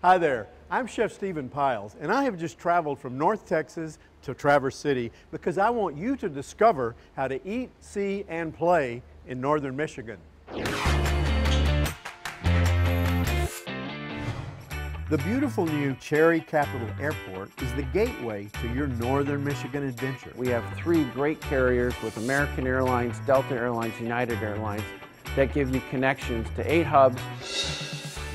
Hi there, I'm Chef Stephan Pyles, and I have just traveled from North Texas to Traverse City because I want you to discover how to eat, see, and play in Northern Michigan. The beautiful new Cherry Capital Airport is the gateway to your Northern Michigan adventure. We have three great carriers with American Airlines, Delta Airlines, United Airlines that give you connections to eight hubs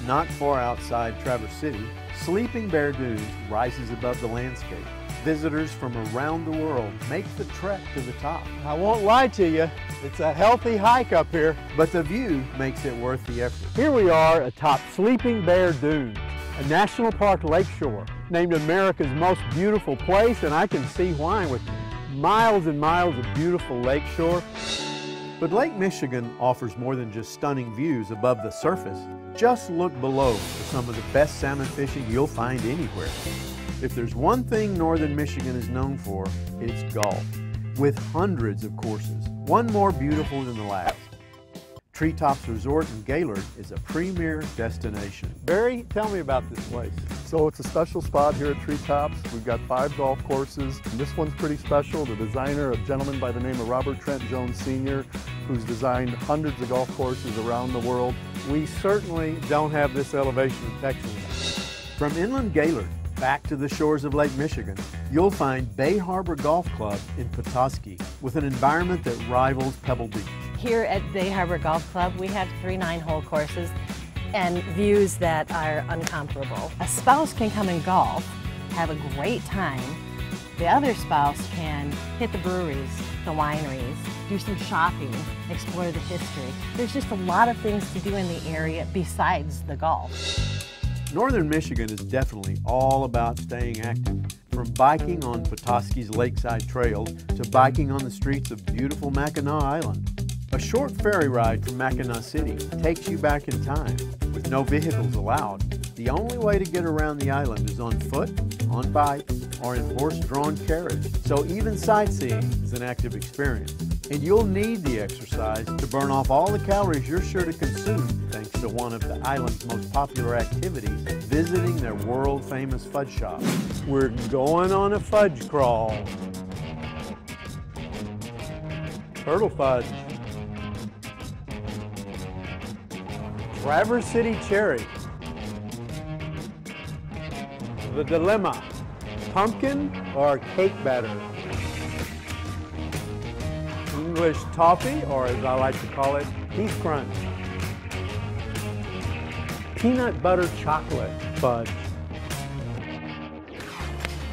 not far outside Traverse City, Sleeping Bear Dunes rises above the landscape. Visitors from around the world make the trek to the top. I won't lie to you, it's a healthy hike up here, but the view makes it worth the effort. Here we are atop Sleeping Bear Dunes, a national park lakeshore, named America's most beautiful place, and I can see why with miles and miles of beautiful lakeshore. But Lake Michigan offers more than just stunning views above the surface. Just look below for some of the best salmon fishing you'll find anywhere. If there's one thing Northern Michigan is known for, it's golf, with hundreds of courses, one more beautiful than the last. Treetops Resort in Gaylord is a premier destination. Barry, tell me about this place. So it's a special spot here at Treetops. We've got five golf courses. And this one's pretty special. The designer, a gentleman by the name of Robert Trent Jones Sr., who's designed hundreds of golf courses around the world. We certainly don't have this elevation in Texas. From inland Gaylord back to the shores of Lake Michigan, you'll find Bay Harbor Golf Club in Petoskey with an environment that rivals Pebble Beach. Here at Bay Harbor Golf Club, we have three nine-hole courses and views that are uncomparable. A spouse can come and golf, have a great time. The other spouse can hit the breweries, the wineries, do some shopping, explore the history. There's just a lot of things to do in the area besides the golf. Northern Michigan is definitely all about staying active. From biking on Petoskey's lakeside trails to biking on the streets of beautiful Mackinac Island. A short ferry ride from Mackinac City takes you back in time. With no vehicles allowed, the only way to get around the island is on foot, on bike, or in horse-drawn carriage. So even sightseeing is an active experience. And you'll need the exercise to burn off all the calories you're sure to consume thanks to one of the island's most popular activities, visiting their world-famous fudge shop. We're going on a fudge crawl. Turtle fudge. Traverse City Cherry. The dilemma, pumpkin or cake batter? English toffee, or as I like to call it, Heath Crunch. Peanut butter chocolate fudge.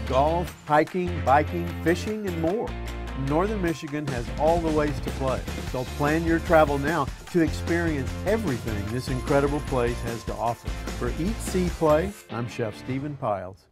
Golf, hiking, biking, fishing, and more. Northern Michigan has all the ways to play. So plan your travel now to experience everything this incredible place has to offer. For Eat, See, Play, I'm Chef Stephan Pyles.